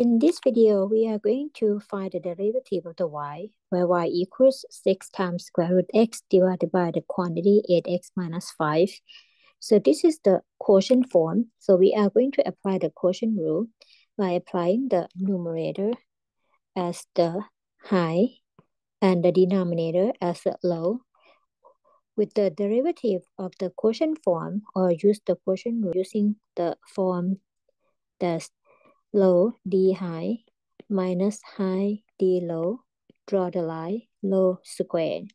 In this video, we are going to find the derivative of the y, where y equals 6 times square root x divided by the quantity 8x minus 5. So this is the quotient form. So we are going to apply the quotient rule by applying the numerator as the high and the denominator as the low. With the derivative of the quotient form or use the quotient rule using the form that's low d high minus high d low, draw the line low squared.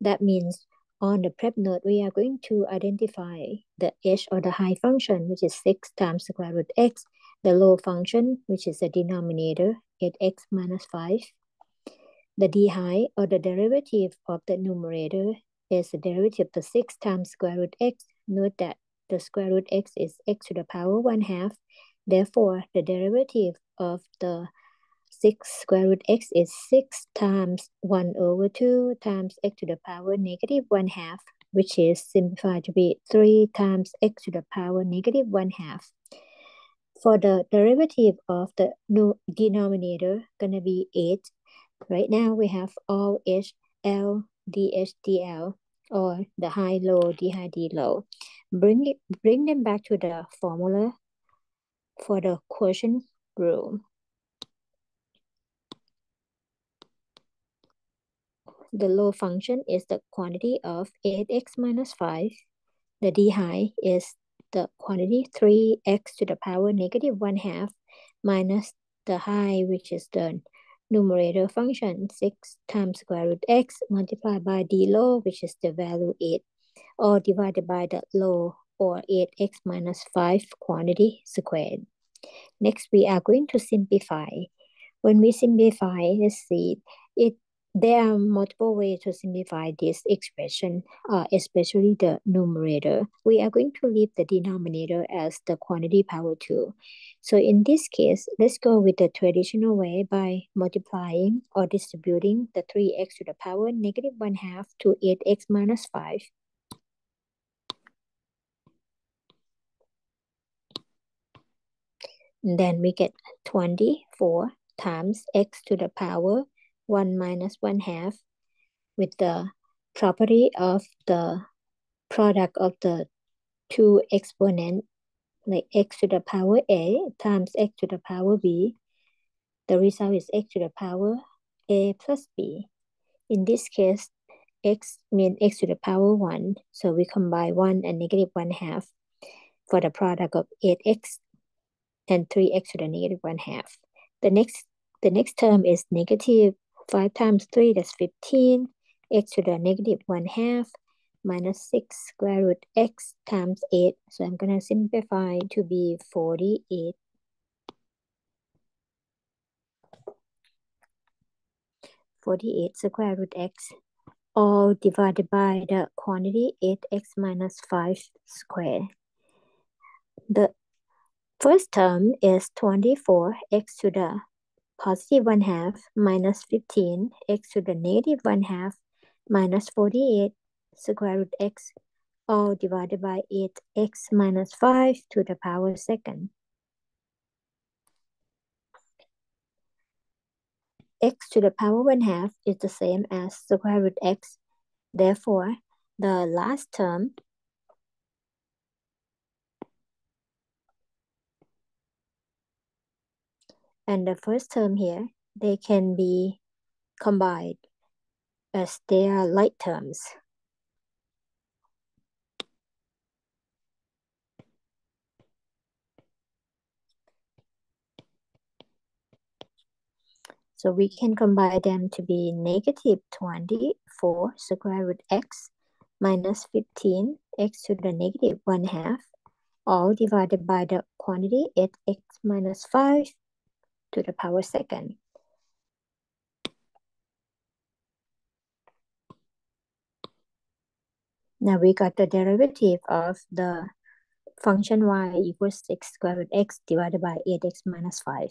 That means on the prep note, we are going to identify the h or the high function, which is 6 times square root x, the low function, which is the denominator, 8x minus 5. The d high or the derivative of the numerator is the derivative of 6 times square root x. Note that the square root x is x to the power 1 half Therefore, the derivative of the 6 square root x is 6 times 1 over 2 times x to the power negative 1 half, which is simplified to be 3 times x to the power negative 1 half. For the derivative of the denominator, gonna be 8. Right now, we have all h, l, dh, dl, or the high, low, d high, d low. Bring, it, bring them back to the formula for the quotient rule. The low function is the quantity of 8x minus 5. The d high is the quantity 3x to the power negative 1 half minus the high, which is the numerator function 6 times square root x multiplied by d low, which is the value 8, or divided by the low or 8x minus 5 quantity squared. Next, we are going to simplify. When we simplify, let's see, it there are multiple ways to simplify this expression, uh, especially the numerator. We are going to leave the denominator as the quantity power 2. So in this case, let's go with the traditional way by multiplying or distributing the 3x to the power negative 1 half to 8x minus 5. Then we get 24 times x to the power 1 minus 1 half with the property of the product of the two exponent like x to the power a times x to the power b. The result is x to the power a plus b. In this case, x means x to the power 1. So we combine 1 and negative 1 half for the product of 8x and 3x to the negative 1 half. The next, the next term is negative 5 times 3, that's 15, x to the negative 1 half minus 6 square root x times 8. So I'm going to simplify to be 48. Forty-eight square root x, all divided by the quantity eight x minus five square. The First term is 24 x to the positive 1 half minus 15 x to the negative 1 half minus 48 square root x all divided by 8x minus 5 to the power second. x to the power 1 half is the same as square root x. Therefore, the last term and the first term here, they can be combined as they are like terms. So we can combine them to be negative 24 square root x minus 15 x to the negative 1 half, all divided by the quantity 8x minus 5 to the power second. Now we got the derivative of the function y equals 6 square root x divided by 8x minus 5.